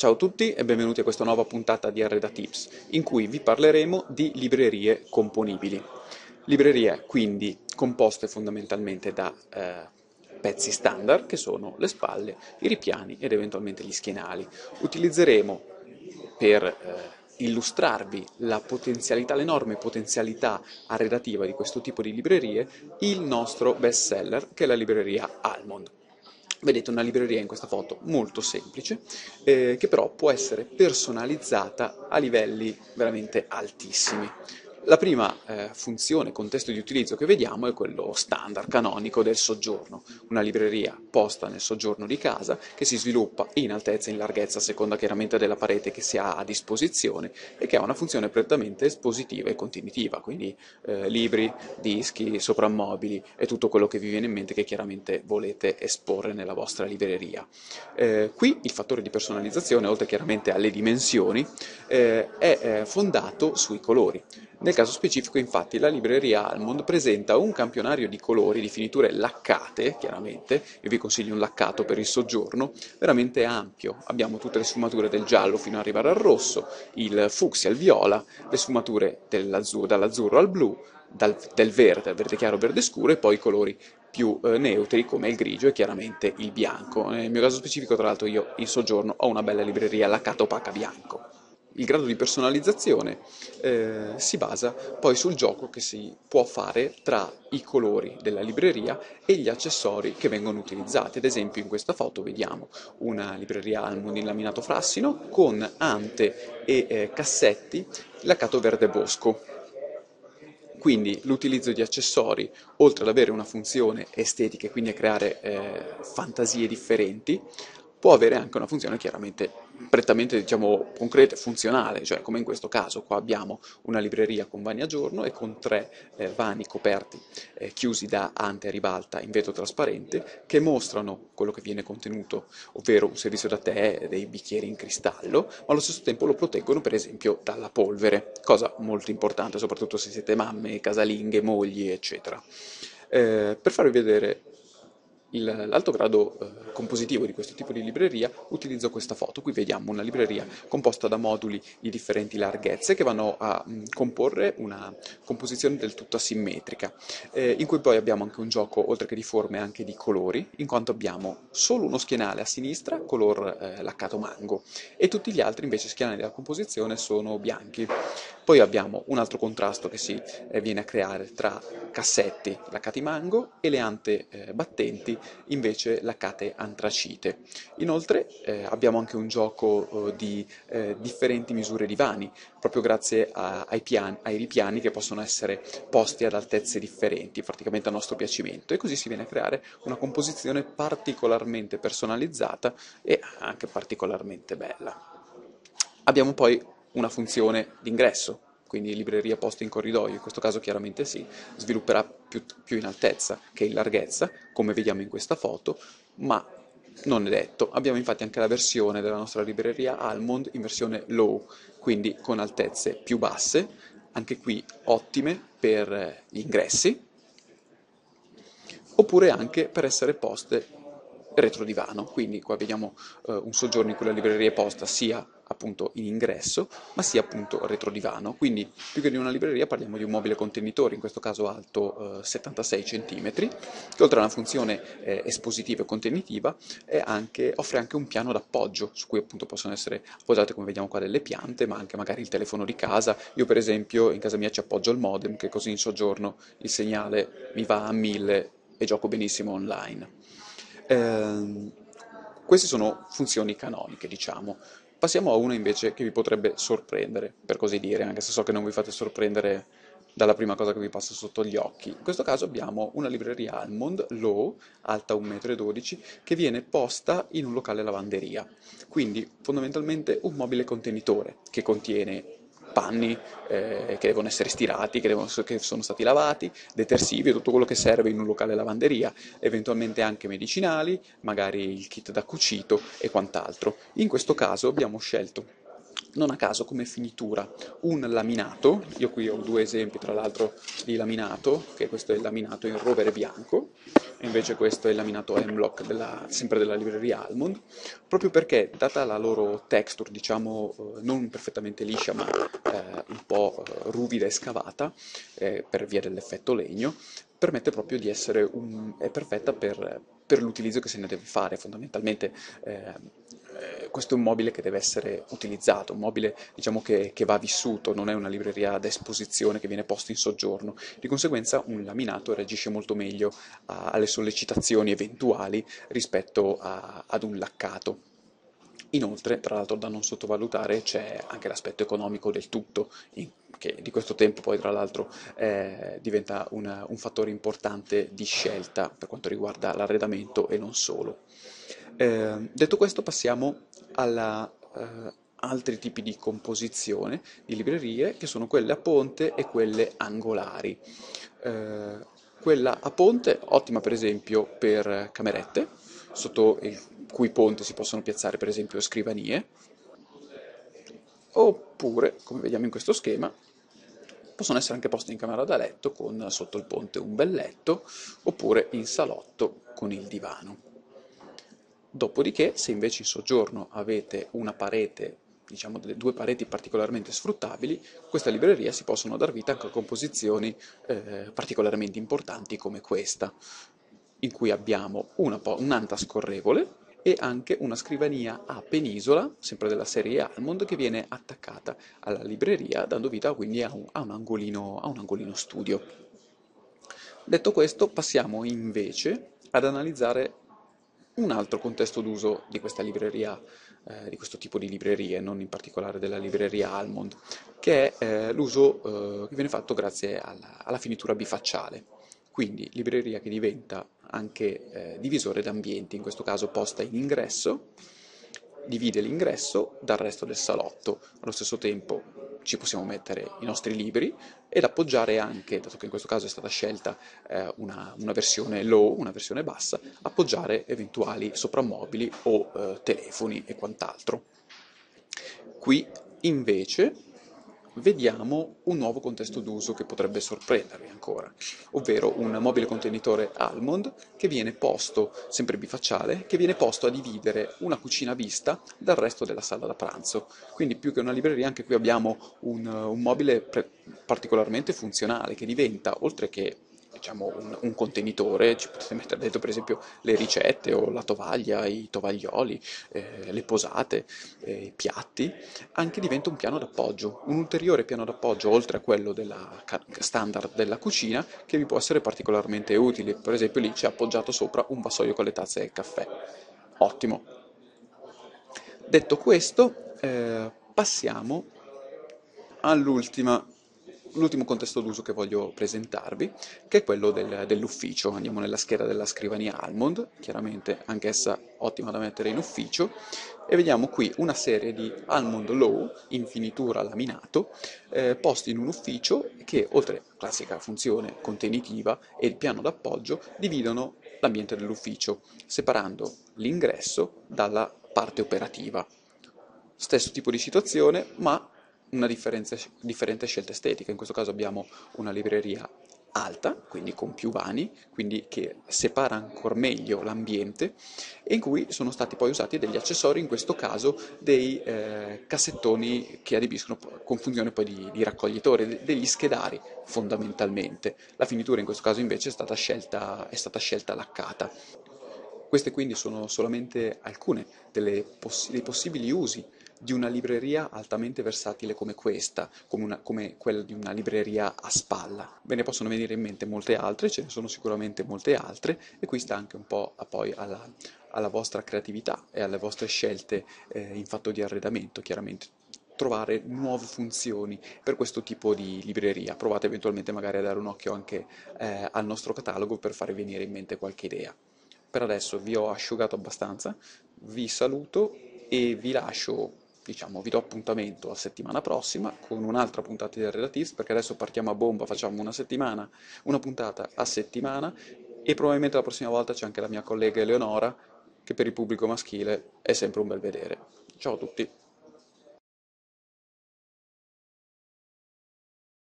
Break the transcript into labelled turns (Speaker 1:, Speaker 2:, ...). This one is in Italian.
Speaker 1: Ciao a tutti e benvenuti a questa nuova puntata di Arreda Tips, in cui vi parleremo di librerie componibili. Librerie quindi composte fondamentalmente da eh, pezzi standard, che sono le spalle, i ripiani ed eventualmente gli schienali. Utilizzeremo per eh, illustrarvi la potenzialità, l'enorme potenzialità arredativa di questo tipo di librerie, il nostro best seller che è la libreria Almond. Vedete una libreria in questa foto molto semplice, eh, che però può essere personalizzata a livelli veramente altissimi. La prima eh, funzione, contesto di utilizzo che vediamo è quello standard, canonico del soggiorno, una libreria posta nel soggiorno di casa che si sviluppa in altezza e in larghezza a seconda chiaramente della parete che si ha a disposizione e che ha una funzione prettamente espositiva e contenitiva, quindi eh, libri, dischi, soprammobili e tutto quello che vi viene in mente che chiaramente volete esporre nella vostra libreria. Eh, qui il fattore di personalizzazione, oltre chiaramente alle dimensioni, eh, è eh, fondato sui colori. Nel caso specifico, infatti, la libreria Almond presenta un campionario di colori, di finiture laccate, chiaramente, io vi consiglio un laccato per il soggiorno, veramente ampio. Abbiamo tutte le sfumature del giallo fino ad arrivare al rosso, il fucsia, il viola, le sfumature dall'azzurro al blu, dal, del verde al verde chiaro, verde scuro e poi i colori più eh, neutri come il grigio e chiaramente il bianco. Nel mio caso specifico, tra l'altro, io in soggiorno ho una bella libreria laccata opaca bianco il grado di personalizzazione eh, si basa poi sul gioco che si può fare tra i colori della libreria e gli accessori che vengono utilizzati. Ad esempio in questa foto vediamo una libreria Almond in laminato frassino con ante e eh, cassetti laccato verde bosco. Quindi l'utilizzo di accessori, oltre ad avere una funzione estetica e quindi a creare eh, fantasie differenti, può avere anche una funzione chiaramente prettamente diciamo, concreta e funzionale, cioè come in questo caso qua abbiamo una libreria con vani a giorno e con tre eh, vani coperti eh, chiusi da ante a ribalta in vetro trasparente che mostrano quello che viene contenuto, ovvero un servizio da tè, dei bicchieri in cristallo, ma allo stesso tempo lo proteggono per esempio dalla polvere, cosa molto importante soprattutto se siete mamme, casalinghe, mogli eccetera. Eh, per farvi vedere l'alto grado eh, compositivo di questo tipo di libreria utilizzo questa foto. Qui vediamo una libreria composta da moduli di differenti larghezze che vanno a mh, comporre una composizione del tutto asimmetrica, eh, in cui poi abbiamo anche un gioco, oltre che di forme, anche di colori, in quanto abbiamo solo uno schienale a sinistra, color eh, laccato mango, e tutti gli altri invece schienali della composizione sono bianchi. Poi abbiamo un altro contrasto che si eh, viene a creare tra cassetti laccati mango e le ante eh, battenti invece laccate antracite. Inoltre eh, abbiamo anche un gioco eh, di eh, differenti misure di vani, proprio grazie a, ai, piani, ai ripiani che possono essere posti ad altezze differenti, praticamente a nostro piacimento, e così si viene a creare una composizione particolarmente personalizzata e anche particolarmente bella. Abbiamo poi una funzione d'ingresso, quindi libreria posta in corridoio, in questo caso chiaramente sì, svilupperà più, più in altezza che in larghezza, come vediamo in questa foto, ma non è detto. Abbiamo infatti anche la versione della nostra libreria Almond in versione low, quindi con altezze più basse, anche qui ottime per gli ingressi, oppure anche per essere poste retrodivano, quindi qua vediamo eh, un soggiorno in cui la libreria è posta sia appunto in ingresso, ma sia appunto retrodivano, quindi più che di una libreria parliamo di un mobile contenitore, in questo caso alto eh, 76 cm, che oltre a una funzione eh, espositiva e contenitiva anche, offre anche un piano d'appoggio su cui appunto possono essere appoggiate come vediamo qua delle piante, ma anche magari il telefono di casa. Io per esempio in casa mia ci appoggio il modem che così in soggiorno il segnale mi va a 1000 e gioco benissimo online. Eh, queste sono funzioni canoniche, diciamo. Passiamo a una invece che vi potrebbe sorprendere, per così dire, anche se so che non vi fate sorprendere dalla prima cosa che vi passa sotto gli occhi. In questo caso abbiamo una libreria Almond Low, alta 1,12 m, che viene posta in un locale lavanderia. Quindi fondamentalmente un mobile contenitore che contiene panni eh, che devono essere stirati, che, devono, che, sono stati lavati, detersivi, tutto quello che serve in un locale lavanderia, eventualmente anche medicinali, magari il kit da cucito e quant'altro. In questo caso abbiamo scelto non a caso come finitura un laminato, io qui ho due esempi tra l'altro di laminato, che questo è il laminato in rovere bianco, e invece questo è il laminato M-Block della, sempre della libreria Almond, proprio perché data la loro texture, diciamo eh, non perfettamente liscia ma eh, un po' eh, ruvida e scavata, eh, per via dell'effetto legno, permette proprio di essere un, è perfetta per, per l'utilizzo che se ne deve fare, fondamentalmente eh, eh, questo è un mobile che deve essere utilizzato, un mobile diciamo che, che va vissuto, non è una libreria ad esposizione che viene posta in soggiorno, di conseguenza un laminato reagisce molto meglio a, alle sollecitazioni eventuali rispetto a, ad un laccato. Inoltre, tra l'altro da non sottovalutare, c'è anche l'aspetto economico del tutto, che di questo tempo poi tra l'altro eh, diventa una, un fattore importante di scelta per quanto riguarda l'arredamento e non solo. Eh, detto questo passiamo a eh, altri tipi di composizione di librerie che sono quelle a ponte e quelle angolari. Eh, quella a ponte, ottima per esempio per camerette, sotto il cui ponte si possono piazzare per esempio scrivanie, oppure, come vediamo in questo schema, possono essere anche poste in camera da letto con sotto il ponte un bel letto, oppure in salotto con il divano. Dopodiché, se invece in soggiorno avete una parete, diciamo delle due pareti particolarmente sfruttabili, questa libreria si possono dar vita anche a composizioni eh, particolarmente importanti come questa, in cui abbiamo una, un'anta scorrevole e anche una scrivania a penisola, sempre della serie Almond, che viene attaccata alla libreria, dando vita quindi a un, a un, angolino, a un angolino studio. Detto questo, passiamo invece ad analizzare un altro contesto d'uso di questa libreria, eh, di questo tipo di librerie, non in particolare della libreria Almond, che è eh, l'uso eh, che viene fatto grazie alla, alla, finitura bifacciale. Quindi libreria che diventa anche eh, divisore d'ambienti, in questo caso posta in ingresso, divide l'ingresso dal resto del salotto, allo stesso tempo ci possiamo mettere i nostri libri ed appoggiare anche, dato che in questo caso è stata scelta eh, una, una, versione low, una versione bassa, appoggiare eventuali soprammobili o eh, telefoni e quant'altro. Qui invece vediamo un nuovo contesto d'uso che potrebbe sorprendervi ancora, ovvero un mobile contenitore Almond che viene posto, sempre bifacciale, che viene posto a dividere una cucina vista dal resto della sala da pranzo. Quindi più che una libreria anche qui abbiamo un, un mobile particolarmente funzionale che diventa, oltre che diciamo, un, un, contenitore, ci potete mettere dentro per esempio le ricette o la tovaglia, i tovaglioli, eh, le posate, eh, i piatti, anche diventa un piano d'appoggio, un ulteriore piano d'appoggio oltre a quello della, standard della cucina che vi può essere particolarmente utile, per esempio lì c'è appoggiato sopra un vassoio con le tazze del caffè, ottimo. Detto questo, eh, passiamo all'ultima l'ultimo contesto d'uso che voglio presentarvi, che è quello del, dell'ufficio. Andiamo nella scheda della scrivania Almond, chiaramente anch'essa ottima da mettere in ufficio, e vediamo qui una serie di Almond Low in finitura laminato, eh, posti in un ufficio che, oltre alla classica funzione contenitiva e il piano d'appoggio, dividono l'ambiente dell'ufficio, separando l'ingresso dalla parte operativa. Stesso tipo di situazione, ma una differente scelta estetica, in questo caso abbiamo una libreria alta, quindi con più vani, quindi che separa ancora meglio l'ambiente e in cui sono stati poi usati degli accessori, in questo caso dei eh, cassettoni che adibiscono con funzione poi di, di raccoglitore, degli schedari fondamentalmente. La finitura in questo caso invece è stata scelta, è stata scelta laccata. Queste quindi sono solamente alcune poss- dei possibili usi di una libreria altamente versatile come questa, come, una, come, quella di una libreria a spalla. Ve ne possono venire in mente molte altre, ce ne sono sicuramente molte altre e qui sta anche un po' poi alla, alla vostra creatività e alle vostre scelte eh, in fatto di arredamento, chiaramente trovare nuove funzioni per questo tipo di libreria. Provate eventualmente magari a dare un occhio anche eh, al nostro catalogo per fare venire in mente qualche idea. Per adesso vi ho asciugato abbastanza, vi saluto e vi lascio diciamo, vi do appuntamento a settimana prossima con un'altra puntata di Relatives, perché adesso partiamo a bomba, facciamo una settimana, una puntata a settimana e probabilmente la prossima volta c'è anche la mia collega Eleonora, che per il pubblico maschile è sempre un bel vedere. Ciao a tutti!